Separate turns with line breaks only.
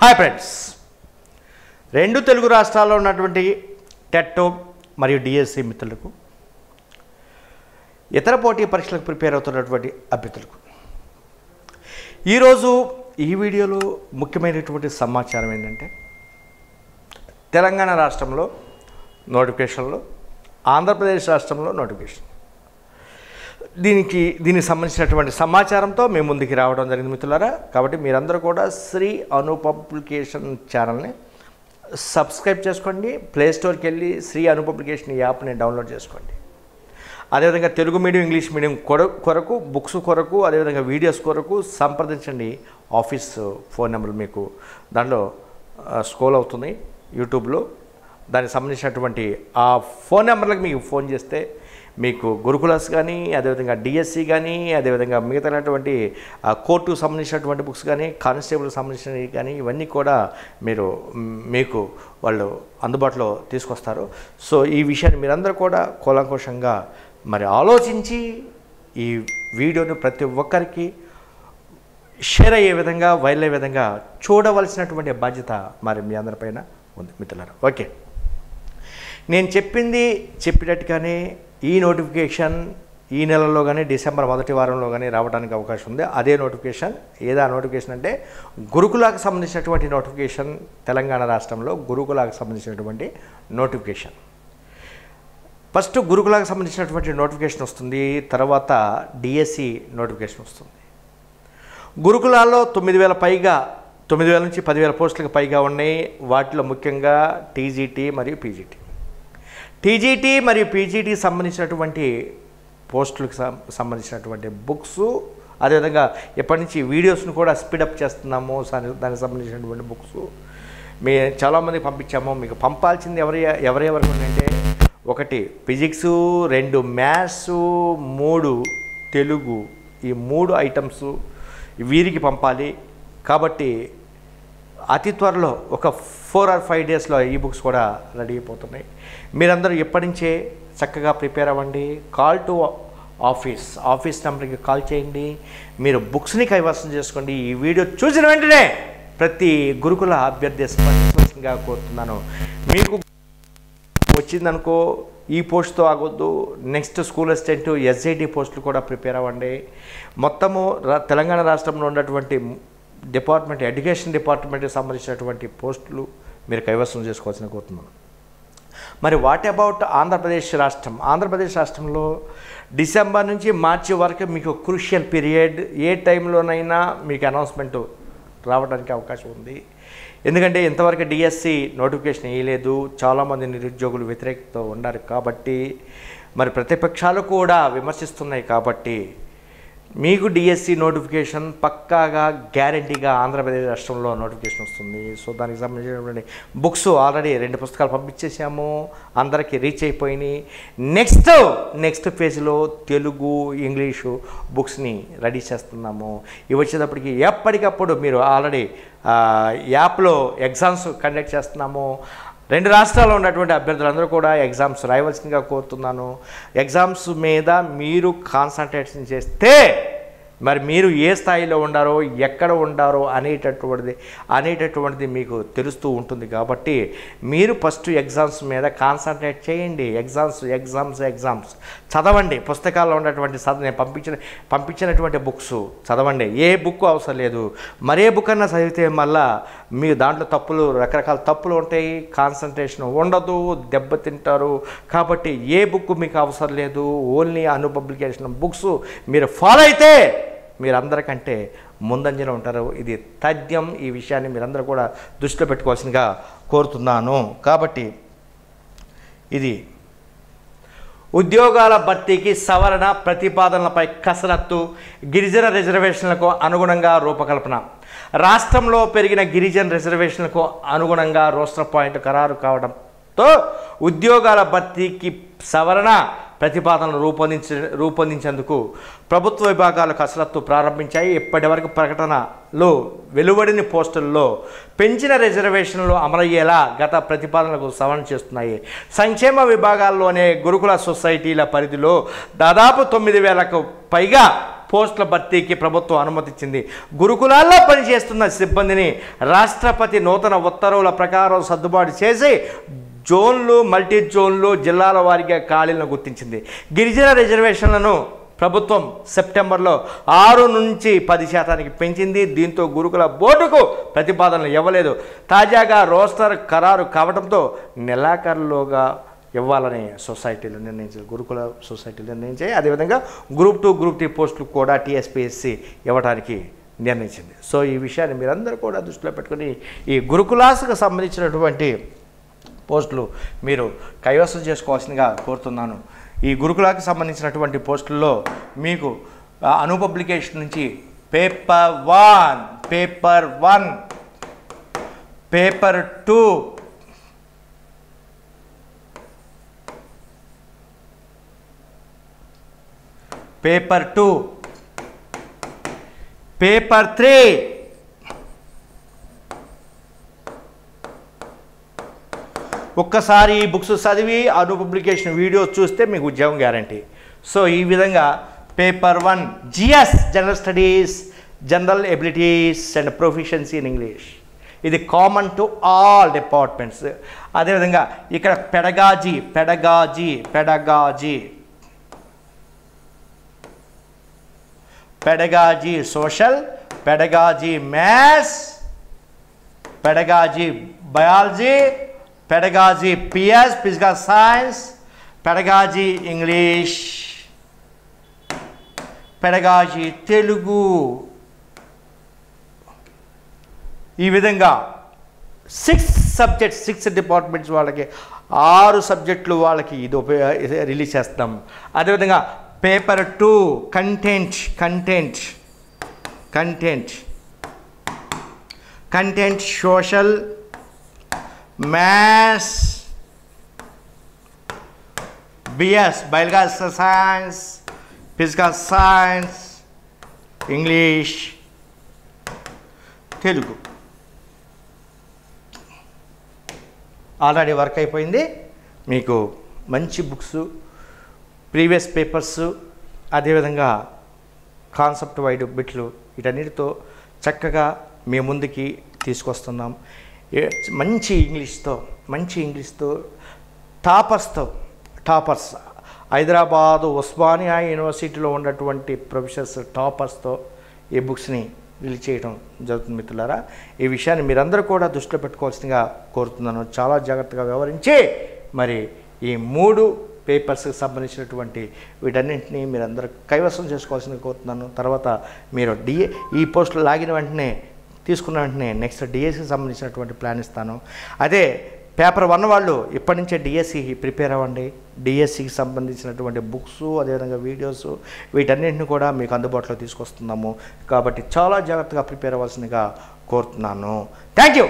Hi friends రెండు తెలుగు రాష్ట్రాల్లో ఉన్నటువంటి టెట్టో మరియు డిఎస్సి మిత్రులకు ఇతర పోటీ పరీక్షలకు ప్రిపేర్ అవుతున్నటువంటి అభ్యర్థులకు. ఈరోజు ఈ వీడియోలో ముఖ్యమైనటువంటి సమాచారం ఏంటంటే తెలంగాణ రాష్ట్రంలో నోటిఫికేషన్లో ఆంధ్రప్రదేశ్ రాష్ట్రంలో నోటిఫికేషన్. దీనికి దీనికి సంబంధించినటువంటి సమాచారంతో మేము ముందుకు రావడం జరిగింది మిత్రులారా. కాబట్టి మీరందరూ కూడా శ్రీ అను పబ్లికేషన్ ఛానల్ని సబ్స్క్రైబ్ చేసుకోండి. ప్లేస్టోర్కి వెళ్ళి శ్రీ అను పబ్లికేషన్ యాప్ని డౌన్లోడ్ చేసుకోండి. అదేవిధంగా తెలుగు మీడియం ఇంగ్లీష్ మీడియం కొరకు బుక్స్ కొరకు అదేవిధంగా వీడియోస్ కొరకు సంప్రదించండి. ఆఫీస్ ఫోన్ నెంబర్ మీకు దాంట్లో స్క్రోల్ అవుతుంది యూట్యూబ్లో. దానికి సంబంధించినటువంటి ఆ ఫోన్ నెంబర్లకు మీకు ఫోన్ చేస్తే మీకు గురుకులాస్ కానీ అదేవిధంగా డిఎస్సి కానీ అదేవిధంగా మిగతాటువంటి కోర్టుకు సంబంధించినటువంటి బుక్స్ కానీ కానిస్టేబుల్కి సంబంధించినవి కానీ ఇవన్నీ కూడా మీరు మీకు వాళ్ళు అందుబాటులో తీసుకొస్తారు. సో ఈ విషయాన్ని మీరందరూ కూడా కూలంకోశంగా మరి ఆలోచించి ఈ వీడియోను ప్రతి ఒక్కరికి షేర్ అయ్యే విధంగా వైరల్ అయ్యే విధంగా చూడవలసినటువంటి బాధ్యత మరి మీ అందరిపైన ఉంది మిత్రులారా. ఓకే. నేను చెప్పింది చెప్పినట్టుగానే ఈ నోటిఫికేషన్ ఈ నెలలో కానీ డిసెంబర్ మొదటి వారంలో కానీ రావడానికి అవకాశం ఉంది. అదే నోటిఫికేషన్ ఏదా నోటిఫికేషన్ అంటే గురుకులాకు సంబంధించినటువంటి నోటిఫికేషన్ తెలంగాణ రాష్ట్రంలో గురుకులాకు సంబంధించినటువంటి నోటిఫికేషన్. ఫస్ట్ గురుకులాకు సంబంధించినటువంటి నోటిఫికేషన్ వస్తుంది తర్వాత డిఎస్సి నోటిఫికేషన్ వస్తుంది. గురుకులాల్లో తొమ్మిది వేల పైగా తొమ్మిది వేల నుంచి పదివేల పోస్టులకు పైగా ఉన్నాయి. వాటిలో ముఖ్యంగా టీజీటీ మరియు పీజీటీ. టీజీటీ మరియు పీజీటీ సంబంధించినటువంటి పోస్టులకు సంబంధించినటువంటి బుక్స్ అదేవిధంగా ఎప్పటి నుంచి వీడియోస్ను కూడా స్పీడప్ చేస్తున్నాము దానికి సంబంధించినటువంటి బుక్స్. మీ చాలామంది పంపించాము. మీకు పంపాల్సింది ఎవరి ఎవరెవరికి అంటే ఒకటి ఫిజిక్స్ రెండు మ్యాథ్స్ మూడు తెలుగు. ఈ మూడు ఐటమ్స్ వీరికి పంపాలి. కాబట్టి అతి త్వరలో ఒక ఫోర్ ఆర్ ఫైవ్ డేస్లో ఈ బుక్స్ కూడా రెడీ అయిపోతున్నాయి. మీరందరూ ఎప్పటి నుంచే చక్కగా ప్రిపేర్ అవ్వండి. కాల్ టు ఆఫీస్ ఆఫీస్ నెంబర్కి కాల్ చేయండి. మీరు బుక్స్ని కైవసం చేసుకోండి. ఈ వీడియో చూసిన వెంటనే ప్రతి గురుకుల అభ్యర్థి స్పందించవలసిందిగా కోరుతున్నాను. మీకు వచ్చిందనుకో ఈ పోస్ట్తో ఆగొద్దు. నెక్స్ట్ స్కూల్ అసిస్టెంట్ ఎస్ఐటి పోస్టులు కూడా ప్రిపేర్ అవ్వండి. మొత్తము తెలంగాణ రాష్ట్రంలో ఉన్నటువంటి డిపార్ట్మెంట్ ఎడ్యుకేషన్ డిపార్ట్మెంట్కి సంబంధించినటువంటి పోస్టులు మీరు కైవసం చేసుకోవాల్సిన కోరుతున్నాను. మరి వాట్ అబౌట్ ఆంధ్రప్రదేశ్ రాష్ట్రం? ఆంధ్రప్రదేశ్ రాష్ట్రంలో డిసెంబర్ నుంచి మార్చి వరకు మీకు క్రూషియల్ పీరియడ్ ఏ టైంలోనైనా మీకు అనౌన్స్మెంట్ రావడానికి అవకాశం ఉంది. ఎందుకంటే ఇంతవరకు డిఎస్సి నోటిఫికేషన్ వేయలేదు. చాలామంది నిరుద్యోగులు వ్యతిరేకత ఉన్నారు కాబట్టి మరి ప్రతిపక్షాలు కూడా విమర్శిస్తున్నాయి కాబట్టి మీకు డిఎస్సి నోటిఫికేషన్ పక్కాగా గ్యారంటీగా ఆంధ్రప్రదేశ్ రాష్ట్రంలో నోటిఫికేషన్ వస్తుంది. సో దానికి సంబంధించినటువంటి బుక్స్ ఆల్రెడీ రెండు పుస్తకాలు పంపించేసాము అందరికీ రీచ్ అయిపోయినాయి. నెక్స్ట్ నెక్స్ట్ ఫేజ్లో తెలుగు ఇంగ్లీషు బుక్స్ని రెడీ చేస్తున్నాము. ఇవి వచ్చేటప్పటికి ఎప్పటికప్పుడు మీరు ఆల్రెడీ యాప్లో ఎగ్జామ్స్ కండక్ట్ చేస్తున్నాము. రెండు రాష్ట్రాల్లో ఉన్నటువంటి అభ్యర్థులందరూ కూడా ఎగ్జామ్స్ రాయవలసిందిగా కోరుతున్నాను. ఎగ్జామ్స్ మీద మీరు కాన్సన్ట్రేషన్ చేస్తే మరి మీరు ఏ స్థాయిలో ఉండారో ఎక్కడ ఉండారో అనేటటువంటిది అనేటటువంటిది మీకు తెలుస్తూ ఉంటుంది కాబట్టి మీరు ఫస్ట్ ఎగ్జామ్స్ మీద కాన్సన్ట్రేట్ చేయండి. ఎగ్జామ్స్ ఎగ్జామ్స్ ఎగ్జామ్స్ చదవండి. పుస్తకాల్లో ఉన్నటువంటి చదువు నేను పంపించిన పంపించినటువంటి బుక్స్ చదవండి. ఏ బుక్ అవసరం లేదు. మరే బుక్ అన్నా చదివితే మళ్ళా మీ దాంట్లో తప్పులు రకరకాల తప్పులు ఉంటాయి. కాన్సన్ట్రేషన్ ఉండదు. దెబ్బతింటారు కాబట్టి ఏ బుక్ మీకు అవసరం లేదు. ఓన్లీ అను పబ్లికేషన్ బుక్స్ మీరు ఫాలో అయితే మీరందరికంటే ముందంజలో ఉంటారు. ఇది తథ్యం. ఈ విషయాన్ని మీరందరూ కూడా దృష్టిలో పెట్టుకోవాల్సిందిగా కోరుతున్నాను. కాబట్టి ఇది ఉద్యోగాల భర్తీకి సవరణ ప్రతిపాదనలపై కసరత్తు గిరిజన రిజర్వేషన్లకు అనుగుణంగా రూపకల్పన. రాష్ట్రంలో పెరిగిన గిరిజన రిజర్వేషన్లకు అనుగుణంగా రోస్టర్ పాయింట్ ఖరారు కావడంతో ఉద్యోగాల భర్తీకి సవరణ ప్రతిపాదనలు రూపొందించ రూపొందించేందుకు ప్రభుత్వ విభాగాలు కసరత్తు ప్రారంభించాయి. ఇప్పటివరకు ప్రకటనలో వెలువడిన పోస్టుల్లో పెంచిన రిజర్వేషన్లు అమలయ్యేలా గత ప్రతిపాదనలకు సవరణ చేస్తున్నాయి. సంక్షేమ విభాగాల్లోనే గురుకుల సొసైటీల పరిధిలో దాదాపు తొమ్మిది వేలకు పైగా పోస్టుల భర్తీకి ప్రభుత్వం అనుమతిచ్చింది. గురుకులాల్లో పనిచేస్తున్న సిబ్బందిని రాష్ట్రపతి నూతన ఉత్తర్వుల ప్రకారం సర్దుబాటు చేసి జోన్లు మల్టీ జోన్లు జిల్లాల వారీగా ఖాళీలను గుర్తించింది. గిరిజన రిజర్వేషన్లను ప్రభుత్వం సెప్టెంబర్లో ఆరు నుంచి పది శాతానికి పెంచింది. దీంతో గురుకుల బోర్డుకు ప్రతిపాదనలు ఇవ్వలేదు. తాజాగా రోస్టర్ ఖరారు కావడంతో నెలాఖరులోగా ఇవ్వాలని సొసైటీలు నిర్ణయించారు గురుకుల సొసైటీలు నిర్ణయించాయి. అదేవిధంగా గ్రూప్ టూ గ్రూప్ త్రీ పోస్టులు కూడా టీఎస్పీఎస్సి ఇవ్వడానికి నిర్ణయించింది. సో ఈ విషయాన్ని మీరందరూ కూడా దృష్టిలో పెట్టుకుని ఈ గురుకులాసుకు సంబంధించినటువంటి పోస్టులు మీరు కైవసం చేసుకోవాల్సిందిగా కోరుతున్నాను. ఈ గురుకులాకి సంబంధించినటువంటి పోస్టుల్లో మీకు అను పబ్లికేషన్ నుంచి paper one paper one paper two paper two paper three ఒక్కసారి ఈ బుక్స్ చదివి అను పబ్లికేషన్ వీడియోస్ చూస్తే మీకు ఉద్యోగం గ్యారంటీ. సో ఈ విధంగా paper one GS general studies general abilities and proficiency in English. ఇది కామన్ టు ఆల్ డిపార్ట్మెంట్స్. అదేవిధంగా ఇక్కడ pedagogy pedagogy pedagogy. Pedagogy social pedagogy maths pedagogy biology pedagogy PS physical science pedagogy English pedagogy Telugu ఈ విధంగా six subjects six departments వాళ్ళకి ఆరు సబ్జెక్టులు వాళ్ళకి ఇది ఉపయోగ రిలీజ్ చేస్తాం అదేవిధంగా paper two content content content content social maths BS biological science physical science English Telugu already work అయిపోయింది. మీకు మంచి బుక్స్ ప్రీవియస్ పేపర్స్ అదేవిధంగా కాన్సెప్ట్ వైడ్ బిట్లు వీటన్నిటితో చక్కగా మీ ముందుకి తీసుకొస్తున్నాం. మంచి ఇంగ్లీష్తో మంచి ఇంగ్లీష్తో టాపర్స్తో టాపర్స్ హైదరాబాదు ఉస్మానియా యూనివర్సిటీలో ఉన్నటువంటి ప్రొఫెసర్స్ టాపర్స్తో ఈ బుక్స్ని రిలీజ్ చేయడం జరుగుతుంది మిత్రులారా. ఈ విషయాన్ని మీరందరూ కూడా దృష్టిలో పెట్టుకోవాల్సిందిగా కోరుతున్నాను. చాలా జాగ్రత్తగా వ్యవహరించి మరి ఈ మూడు పేపర్స్కి సంబంధించినటువంటి వీటన్నింటినీ మీరందరూ కైవసం చేసుకోవాల్సిందిగా కోరుతున్నాను. తర్వాత మీరు డిఏ ఈ పోస్టులు లాగిన వెంటనే తీసుకున్న వెంటనే నెక్స్ట్ డిఎస్సికి సంబంధించినటువంటి ప్లాన్ ఇస్తాను. అదే పేపర్ వన్ వాళ్ళు ఇప్పటి నుంచే డిఎస్సి ప్రిపేర్ అవ్వండి. డిఎస్సికి సంబంధించినటువంటి బుక్స్ అదేవిధంగా వీడియోస్ వీటన్నింటిని కూడా మీకు అందుబాటులో తీసుకొస్తున్నాము. కాబట్టి చాలా జాగ్రత్తగా ప్రిపేర్ అవ్వాల్సిందిగా కోరుతున్నాను. Thank you